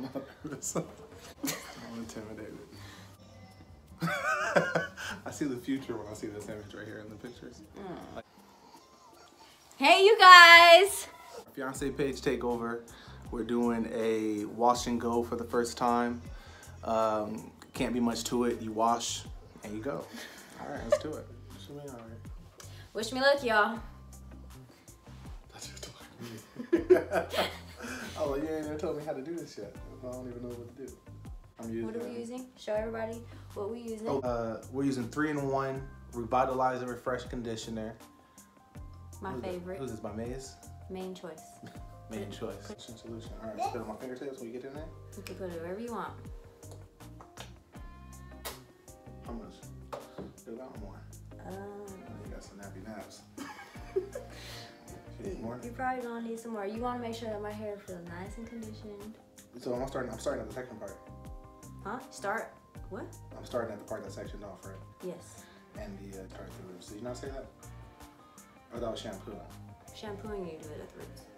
I'm not nervous. I'm intimidated. I see the future when I see this image right here in the pictures. Hey, you guys! Fiance page takeover. We're doing a wash and go for the first time. Um, can't be much to it. You wash and you go. All right, let's do it. Should? All right. Wish me luck, y'all. That's just oh, you ain't even told me how to do this yet. I don't even know what to do. I'm using. What are we using? Show everybody what we using. Oh, uh, we're using three in one revitalizer refresh conditioner. My Who's favorite. Who's this? By Maze. Mane Choice. Mane Choice. Solution. Solution. All right, spit it on my fingertips when you get in there. You can put it wherever you want. How much? Do that more. Um, Oh, you got some nappy You probably gonna need some more. You wanna make sure that my hair feels nice and conditioned. So I'm starting. I'm starting at the second part. Huh? Start. What? I'm starting at the part that's sectioned off, right? Yes. And the uh, at the roots. Did you not say that? Or that was shampoo. Shampooing you do it at the roots.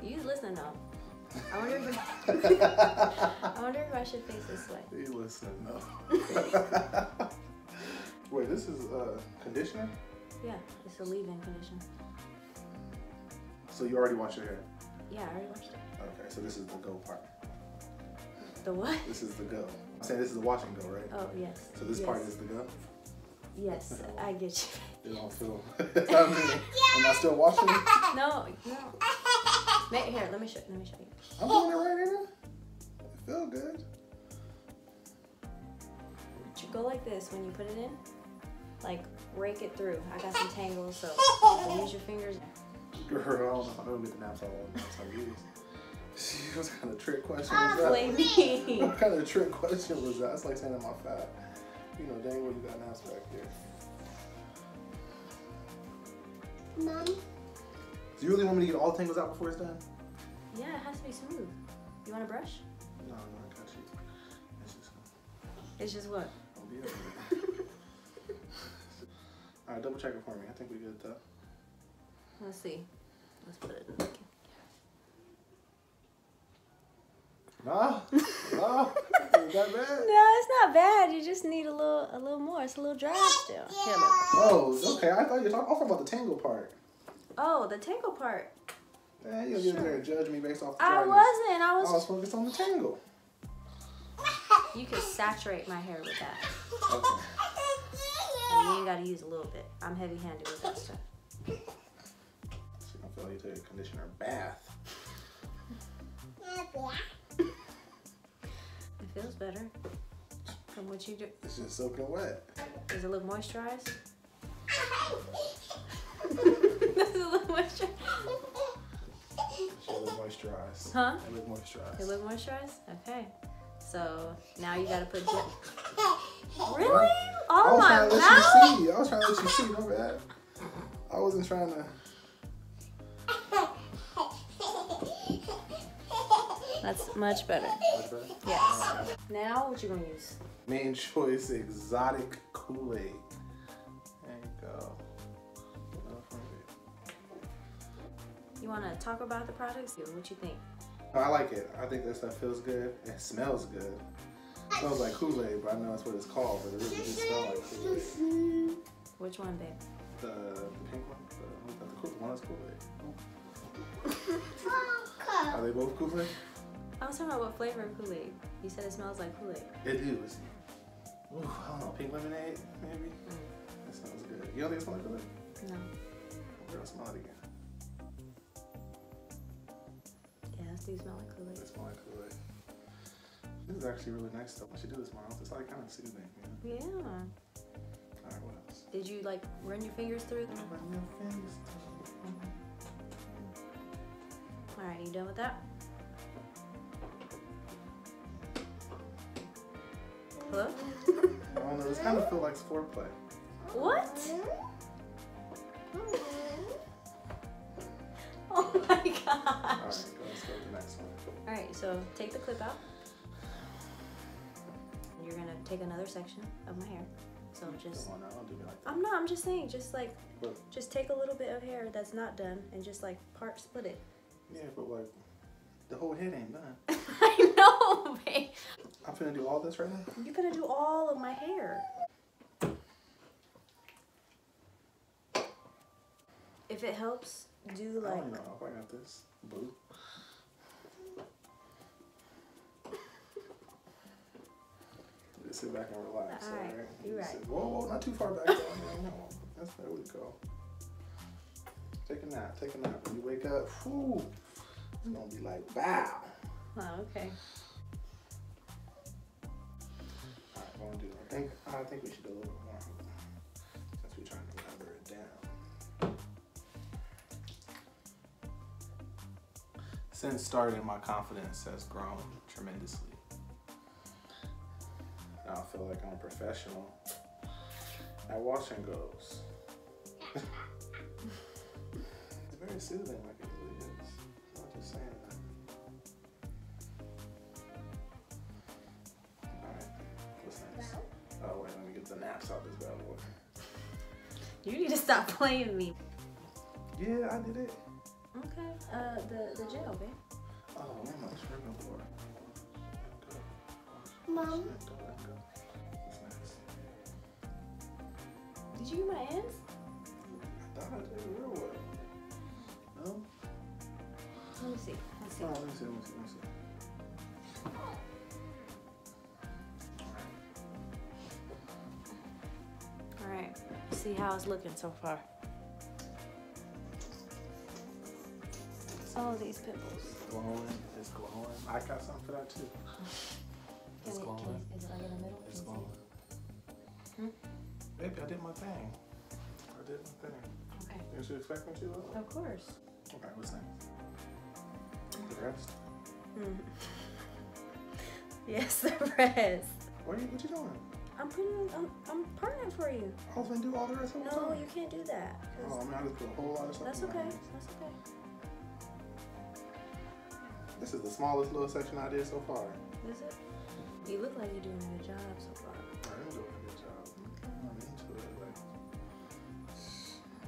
You listen though. I wonder if I wonder if I should face this way. You listen, no. Wait, this is uh, conditioner. Yeah, it's a leave-in conditioner. So you already washed your hair. Yeah, I already washed it. Okay, so this is the go part. The what? This is the go. I'm saying this is the wash and go, right? Oh yes. So this yes. part is the go. Yes, I get you. It don't feel. I mean, am I still washing. No, no. Here, let me show. Let me show you. I'm doing it right here. It feel good. You Go like this when you put it in. Like rake it through. I got some tangles, so use your fingers. Girl, I don't know. I don't get the naps all over. Naps I use. What kind of trick question was that? Blame me. What kind of trick question was that? It's like saying I'm my fat. You know, dang well you got naps back there. Mom, Do you really want me to get all the tangles out before it's done? Yeah, it has to be smooth. You want a brush? No, no, I got you. It's just It's just what? I'll be over. All right, double check it for me. I think we good though. Let's see. Let's put it. In. No, no, is that bad? No, it's not bad. You just need a little, a little more. It's a little dry still. Here. Oh, okay. I thought you were talking, talking about the tangle part. Oh, the tangle part. Man, you'll get in there and judge me based off the I wasn't. I I was. was focused on the tangle. You could saturate my hair with that. Okay. And you ain't gotta use a little bit. I'm heavy-handed with that stuff. So you don't feel like you take a conditioner bath. Oh, it feels better from what you do. It's just soaking wet. Does it look moisturized? Does it look moisturized? It should look moisturized. Huh? It look moisturized. It look moisturized? Okay. So now you gotta put gel. Really? Oh I Oh was trying to let you see. I was trying to let you see. My bad. I wasn't trying to. That's much better. Much better? Yes. Now what you gonna use? Mane Choice exotic Kool-Aid. There you go. You wanna talk about the products? What you think? I like it. I think that stuff feels good. It smells good. It smells like Kool-Aid, but I know that's what it's called, but it really does smell like Kool-Aid. Which one, babe? The, the pink one? The, the, cool, the one that's Kool-Aid. Oh, Are they both Kool-Aid? I was talking about what flavor of Kool-Aid. You said it smells like Kool-Aid. It is. Ooh, I don't know, pink lemonade, maybe? Mm. That sounds good. You don't think it smells like Kool-Aid? No. Girl, smell it again. Yeah, it do smell like Kool-Aid. It smells like Kool-Aid. This is actually really nice stuff. I should do this more. It's like kind of soothing, you know? Yeah. All right, what else? Did you like run your fingers through them? Run your fingers All right, you done with that? Hello? I don't know, this kind of feels like foreplay. What? Oh my gosh. right, let's go to the next one. All right, so take the clip out. You're gonna take another section of my hair. So just, Come on now, don't do me like that. I'm not, I'm just saying, just like, just take a little bit of hair that's not done and just like part split it. yeah, but like, the whole head ain't done. I know, finna do all this right now? You're gonna do all of my hair. If it helps, do like... I like don't know if I got this. Boo. Just sit back and relax. All right, you're right. sit- Whoa, whoa, not too far back. no, no, no. That's there we go. Take a nap. Take a nap. When you wake up, whew, it's gonna be like wow. Oh, okay. I think I think we should do a little more since we're trying to cover it down. Since starting, my confidence has grown tremendously. Now I feel like I'm a professional at wash and goes. it's very soothing, like stop playing me. Yeah, I did it. Okay. Uh, the the jail, babe. Oh, what am I tripping for? Mom. What's? Did you get my ends? I thought I did real well. No? Let me see. Let's see. Oh, let me see, let me see, let me see. See how it's looking so far. All of these pimples. Glowing, it's glowing. I got something for that too. It's Can it- glowing. can- Is it like in the middle? It's Can you glowing. Hmm? Baby, I did my thing. I did my thing. see? Okay. Didn't you expect me to? Of course. Okay, what's next? The rest? Mm. yes, the rest. What are you, what you doing? I'm putting. I'm, I'm it for you. I was gonna do all the rest of the No, time. you can't do that. Oh, I mean, I just put a whole lot of stuff that's okay. hands. That's okay. This is the smallest little section I did so far. Is it? You look like you're doing a good job so far. I'm doing a good job. I'm into it. Like,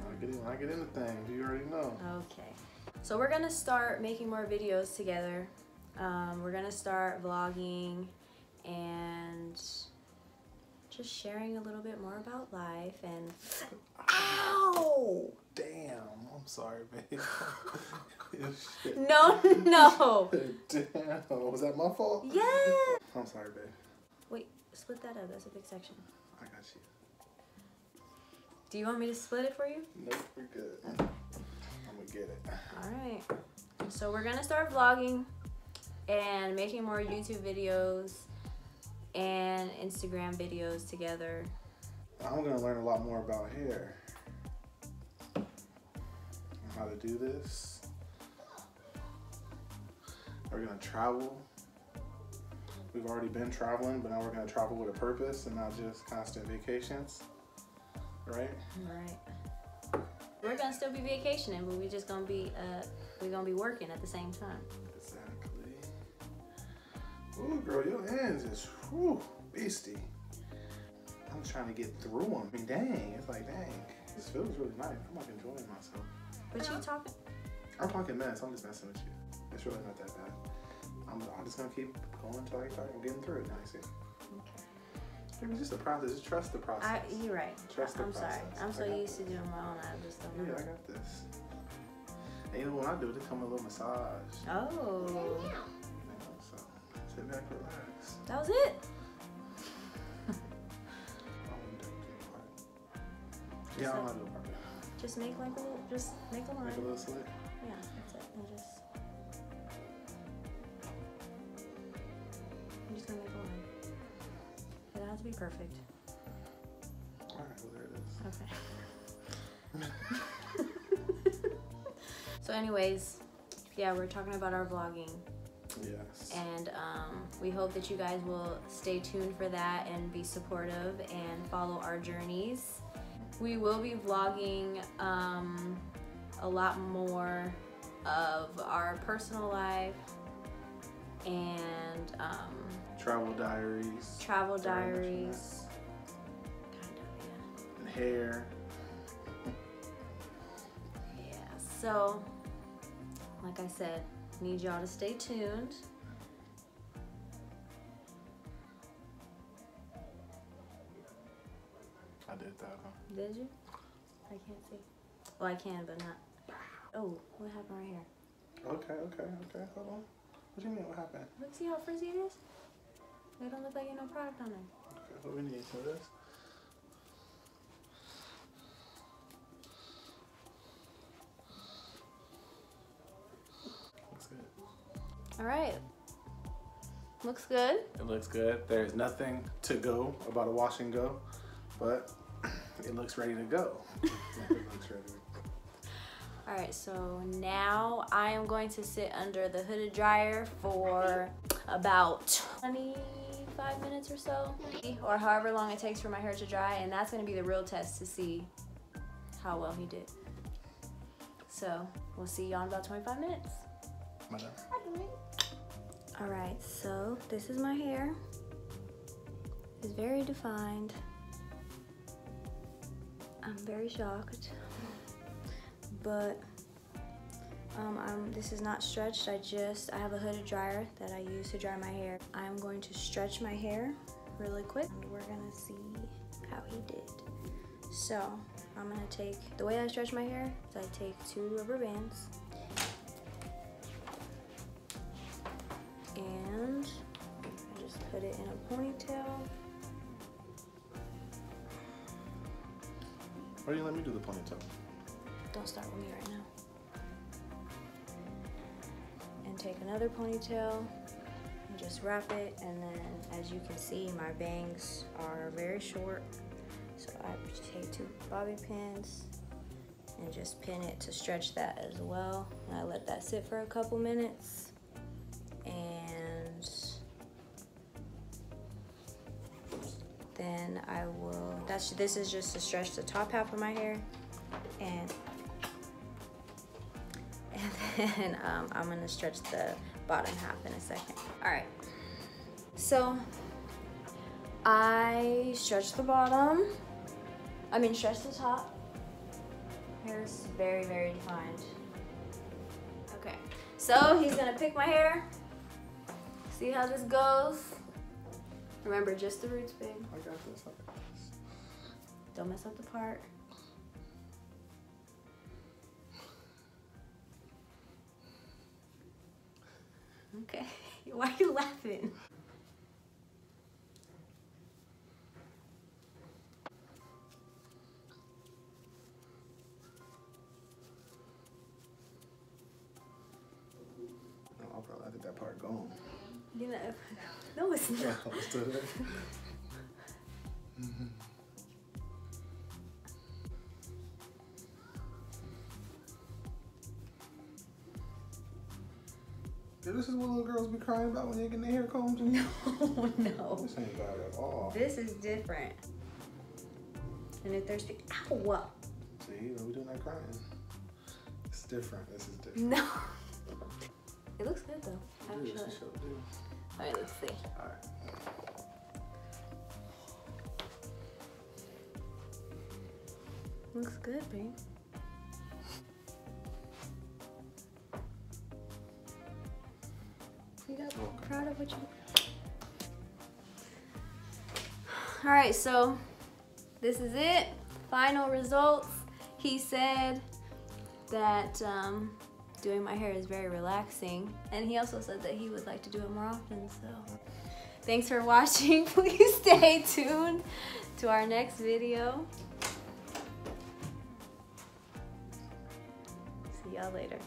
when I get in, when I get into things, you already know. Okay. So we're gonna start making more videos together. Um, we're gonna start vlogging and just sharing a little bit more about life and. Ow! Damn, I'm sorry, babe. No, no. Damn, was that my fault? Yeah. I'm sorry, babe. Wait, split that up. That's a big section. I got you. Do you want me to split it for you? Nope, we're good. I'm gonna get it. All right. So we're gonna start vlogging and making more YouTube videos and Instagram videos together. I'm gonna learn a lot more about hair. How to do this. We're gonna travel. We've already been traveling, but now we're gonna travel with a purpose and not just constant vacations. Right? Right. We're gonna still be vacationing, but we're just gonna be uh we're gonna be working at the same time. Exactly. Ooh, girl, your hands is whew, beastie. I'm trying to get through them. I mean, dang, it's like, dang, this feels really nice. I'm like enjoying myself. But you talking I'm talking mess. I'm just messing with you. It's really not that bad. I'm, I'm just gonna keep going until I start getting through it. Now, you see. It was just a process. Just trust the process. I you're right. Trust the I'm sorry. process. I'm so I got used to doing my own I just don't yeah, know. I got this. And you know when I do it, it come with a little massage. Oh. You know, so sit back, relax. That was it? I wouldn't do it too hard. Yeah, I'm not doing Just make like a little just make a line. Make a little slit. Yeah, that's it. And just I'm just gonna make a line. It doesn't have to be perfect. All right, well there it is. Okay. so, anyways, yeah, we're talking about our vlogging, Yes. and um, we hope that you guys will stay tuned for that and be supportive and follow our journeys. We will be vlogging um, a lot more of our personal life and um, Travel diaries. travel Very much in diaries. Kind of, yeah. And hair. Yeah, so like I said, need y'all to stay tuned. I did that. Did you? I can't see. Well, I can, but not. Oh, what happened right here? Okay, okay, okay. Hold on. What do you mean? What happened? Look, see how frizzy it is. They don't look like ain't no product on it. Okay, what we need? to this. All right. Looks good. It looks good. There's nothing to go about a wash and go, but it looks ready to go. looks ready. All right, so now I am going to sit under the hooded dryer for about 25 minutes or so, or however long it takes for my hair to dry, and that's gonna be the real test to see how well he did. So we'll see y'all in about 25 minutes. All right, so this is my hair. It's very defined. I'm very shocked, but um, I'm, this is not stretched. I just, I have a hooded dryer that I use to dry my hair. I'm going to stretch my hair really quick and we're gonna see how he did. So I'm gonna take, the way I stretch my hair is I take two rubber bands and I just put it in a ponytail. Why do you let me do the ponytail? Don't start with me right now. And take another ponytail and just wrap it. And then, as you can see, my bangs are very short. So I take two bobby pins and just pin it to stretch that as well. And I let that sit for a couple minutes. And then I will, that's, this is just to stretch the top half of my hair. And, and then um, I'm gonna stretch the bottom half in a second. All right, so I stretch the bottom, I mean stretch the top. Hair is very, very defined. Okay, so he's gonna pick my hair. See how this goes. Remember, just the roots, babe. I got this. I got this. Don't mess up the part. Okay, why are you laughing? I'll probably let that part go. You know, no, it's not. Let's do it. Yeah, this is what little girls be crying about when they get their hair combed. No, no. This ain't bad at all. This is different. And if there's, ow, See, we're doing that crying. It's different. This is different. no. It looks good though, actually. sure. All right, let's see. All right. Looks good, babe. You got Okay. proud of what you. All right, so this is it. Final results. He said that um, doing my hair is very relaxing, and he also said that he would like to do it more often. So, thanks for watching. Please stay tuned to our next video. See y'all later.